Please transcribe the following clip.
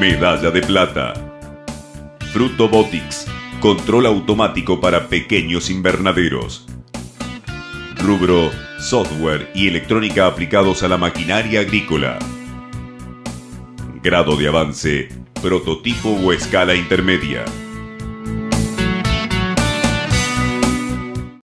Medalla de plata. Fruto Botics. Control automático para pequeños invernaderos. Rubro, software y electrónica aplicados a la maquinaria agrícola. Grado de avance, prototipo o escala intermedia.